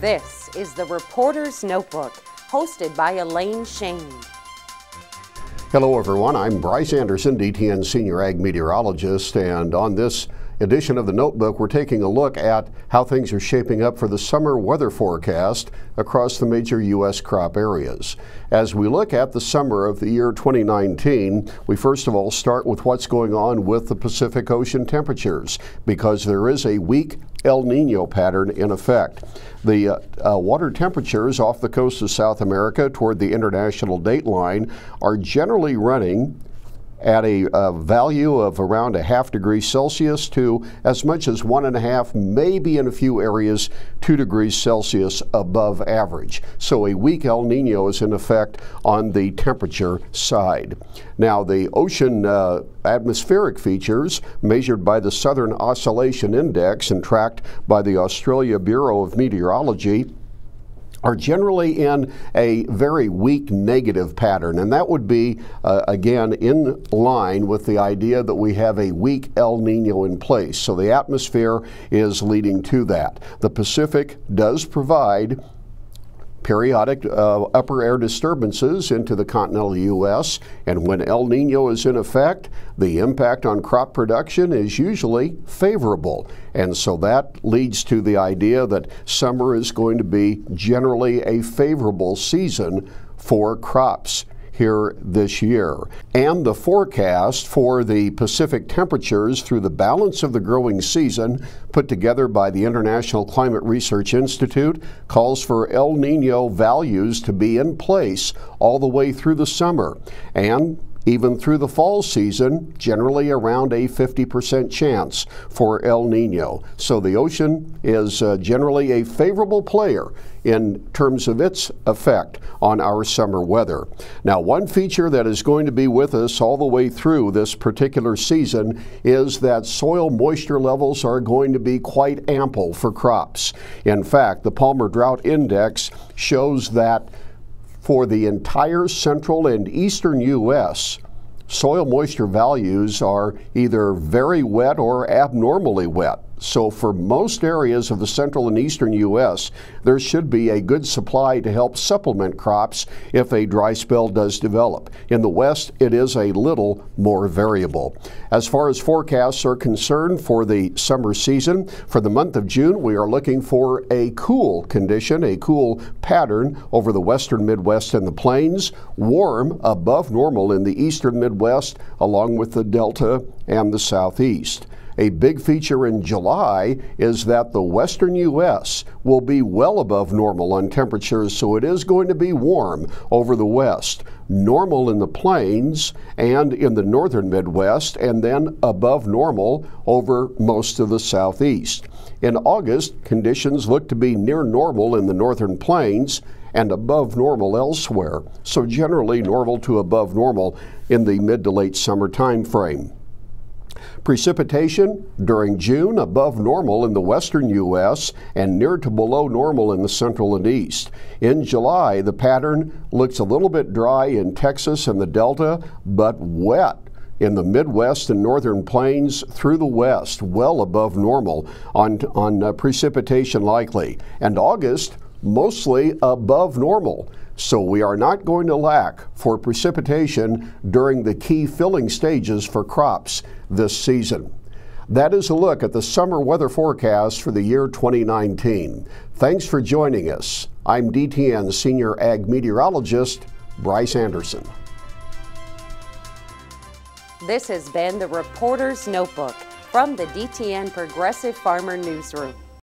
This is the Reporter's Notebook, hosted by Elaine Shane. Hello, everyone. I'm Bryce Anderson, DTN Senior Ag Meteorologist, and on this edition of the Notebook, we're taking a look at how things are shaping up for the summer weather forecast across the major U.S. crop areas. As we look at the summer of the year 2019, we first of all start with what's going on with the Pacific Ocean temperatures because there is a weak El Nino pattern in effect. The uh, uh, water temperatures off the coast of South America toward the international date line are generally running at a, value of around a half degree Celsius to as much as one and a half, maybe in a few areas, two degrees Celsius above average. So a weak El Nino is in effect on the temperature side. Now, the ocean uh, atmospheric features measured by the Southern Oscillation Index and tracked by the Australia Bureau of Meteorology are generally in a very weak negative pattern. And that would be, uh, again, in line with the idea that we have a weak El Nino in place. So the atmosphere is leading to that. The Pacific does provide periodic uh, upper air disturbances into the continental U.S. And when El Nino is in effect, the impact on crop production is usually favorable. And so that leads to the idea that summer is going to be generally a favorable season for crops here this year. And the forecast for the Pacific temperatures through the balance of the growing season, put together by the International Climate Research Institute, calls for El Nino values to be in place all the way through the summer. And even through the fall season, generally around a 50% chance for El Nino. So the ocean is uh, generally a favorable player in terms of its effect on our summer weather. Now, one feature that is going to be with us all the way through this particular season is that soil moisture levels are going to be quite ample for crops. In fact, the Palmer Drought Index shows that for the entire central and eastern U.S., soil moisture values are either very wet or abnormally wet. So, for most areas of the central and eastern U.S., there should be a good supply to help supplement crops if a dry spell does develop. In the west, it is a little more variable. As far as forecasts are concerned for the summer season, for the month of June, we are looking for a cool condition, a cool pattern over the western Midwest and the plains, warm above normal in the eastern Midwest, along with the Delta and the Southeast. A big feature in July is that the western U.S. will be well above normal on temperatures, so it is going to be warm over the west. Normal in the plains and in the northern Midwest, and then above normal over most of the southeast. In August, conditions look to be near normal in the northern plains and above normal elsewhere, so generally normal to above normal in the mid to late summer time frame. Precipitation during June above normal in the western U.S. and near to below normal in the central and east. In July, the pattern looks a little bit dry in Texas and the Delta, but wet in the Midwest and northern plains through the west, well above normal on, on uh, precipitation likely. And August, mostly above normal. So we are not going to lack for precipitation during the key filling stages for crops this season. That is a look at the summer weather forecast for the year 2019. Thanks for joining us. I'm DTN Senior Ag Meteorologist Bryce Anderson. This has been the Reporter's Notebook from the DTN Progressive Farmer Newsroom.